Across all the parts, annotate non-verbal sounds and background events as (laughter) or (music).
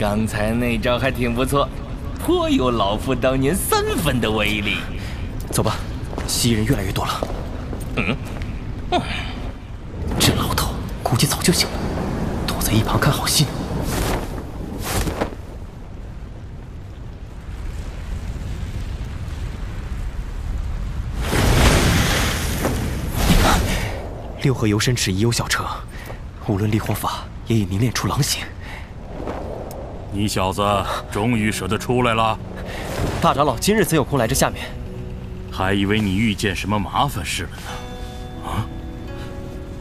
刚才那招还挺不错，颇有老夫当年三分的威力。走吧，蜥蜴人越来越多了。嗯，这老头估计早就醒了，躲在一旁看好戏。六合游神池已有小车，无论离火法也已凝练出狼形。你小子终于舍得出来了。大长老今日怎有空来这下面？还以为你遇见什么麻烦事了呢。啊？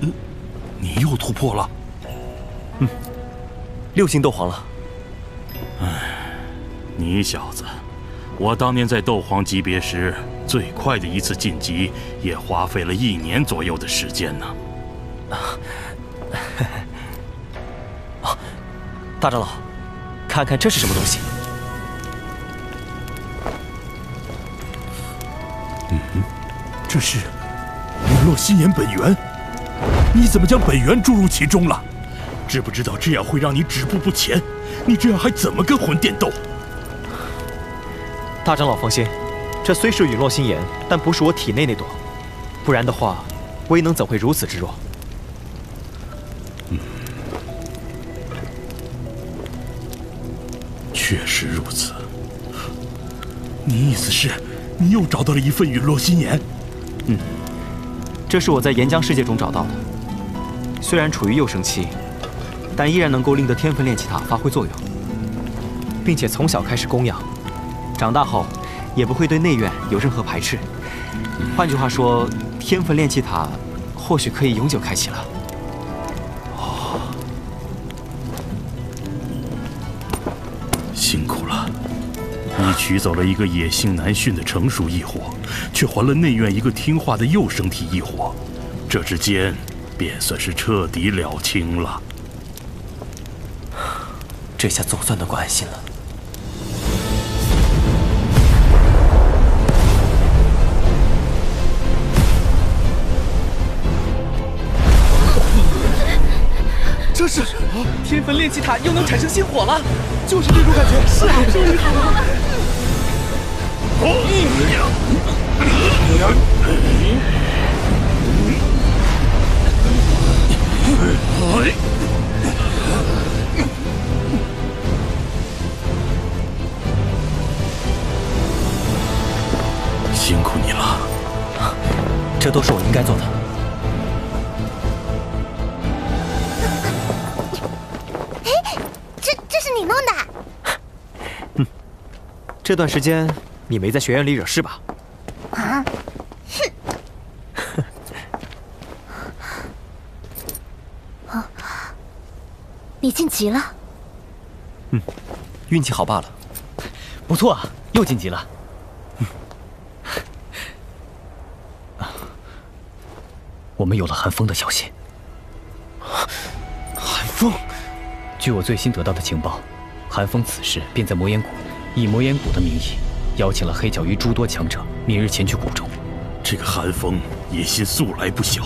嗯，你又突破了。嗯，六星斗皇了。唉，你小子，我当年在斗皇级别时。最快的一次晋级也花费了一年左右的时间呢。(laughs) 啊，大长老，看看这是什么东西？嗯，这是陨落心眼本源。你怎么将本源注入其中了？知不知道这样会让你止步不前？你这样还怎么跟魂殿斗？大长老放心。这虽是陨落心炎，但不是我体内那朵，不然的话，威能怎会如此之弱？确实如此。你意思是，你又找到了一份陨落心炎？嗯，这是我在岩浆世界中找到的。虽然处于幼生期，但依然能够令得天分炼气塔发挥作用，并且从小开始供养，长大后。也不会对内院有任何排斥。换句话说，天分炼气塔或许可以永久开启了。你取走了一个野性难驯的成熟异火，却还了内院一个听话的幼生体异火，这之间便算是彻底了清了。这下总算能够安心了。这是天分炼气塔又能产生心火了，就是这种感觉。是啊，终于好了。辛苦你了，这都是我应该做的。哎，这这是你弄的？嗯这段时间你没在学院里惹事吧？啊！哼！啊！你晋级了？嗯，运气好罢了。不错啊，又晋级了。啊！我们有了寒风的消息。寒风？据我最新得到的情报，寒风此时便在魔岩谷。以魔岩谷的名义，邀请了黑角域诸多强者，明日前去古州。这个寒风野心素来不小，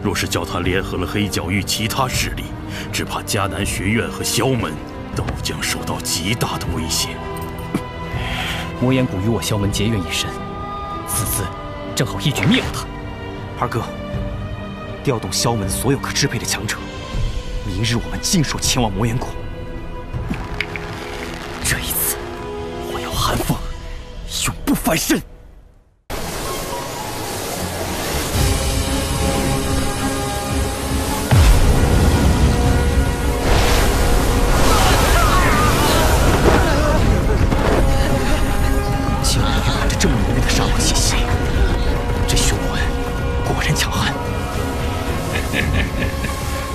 若是叫他联合了黑角域其他势力，只怕迦南学院和萧门都将受到极大的威胁。魔岩谷与我萧门结怨已深，此次正好一举灭了他。二哥，调动萧门所有可支配的强者，明日我们尽数前往魔岩谷。翻身。竟然蕴含着这么浓郁的杀戮气息，这凶魂果然强悍。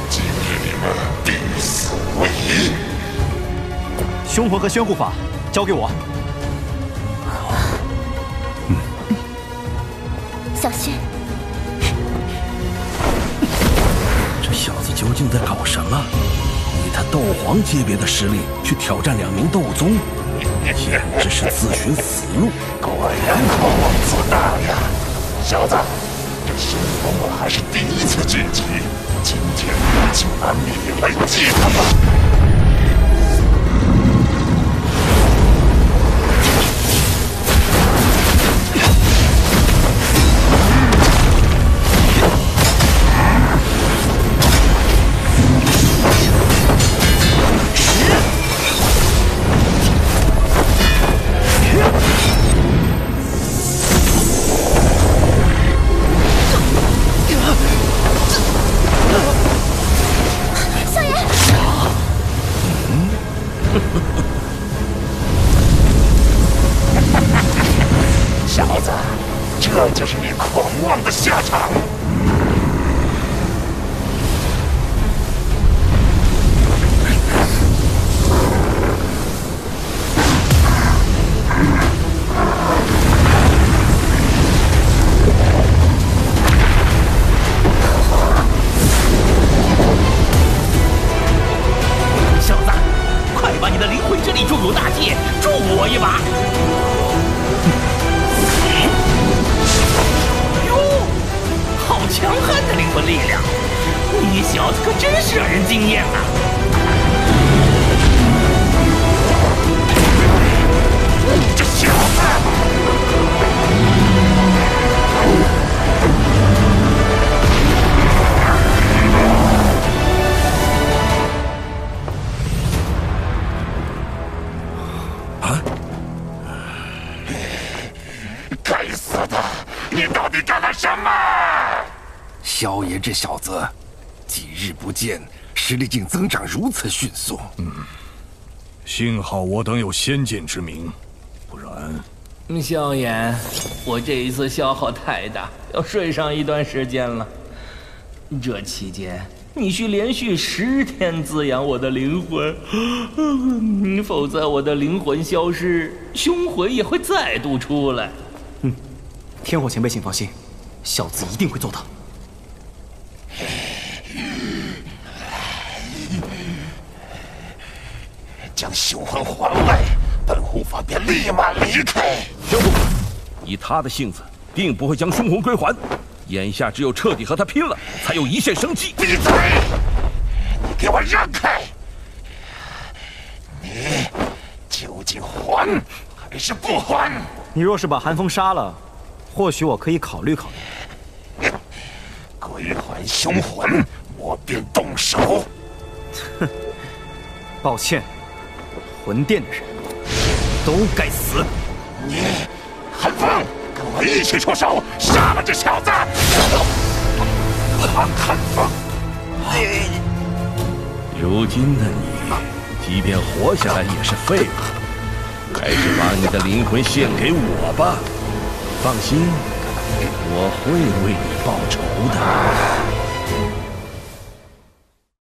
今日你们必死无疑。凶魂和宣护法交给我。小心！这小子究竟在搞什么？以他斗皇级别的实力去挑战两名斗宗，简直是自寻死路！果然狂妄自大呀！小子，这生活我还是第一次晋级，今天就拿你来祭他吧。魂之力注入大戒，助我一把！哟，好强悍的灵魂力量！你小子可真是让人惊艳啊！么？萧炎这小子，几日不见，实力竟增长如此迅速。嗯幸好我等有先见之明，不然萧炎，我这一次消耗太大，要睡上一段时间了。这期间，你需连续十天滋养我的灵魂，嗯否则我的灵魂消失，凶魂也会再度出来。嗯天火前辈，请放心，小子一定会做到。将凶魂还来，本护法便立马离开。天父，以他的性子，定不会将凶魂归还。眼下只有彻底和他拼了，才有一线生机。闭嘴！你给我让开！你究竟还还是不还？你若是把韩风杀了，或许我可以考虑考虑。归还凶魂，我便动手。哼 (laughs) 抱歉，魂殿的人都该死。你，寒风，跟我一起出手，杀了这小子！寒寒风，如今的你，即便活下来也是废物，还是把你的灵魂献给我吧。放心，我会为你报仇的。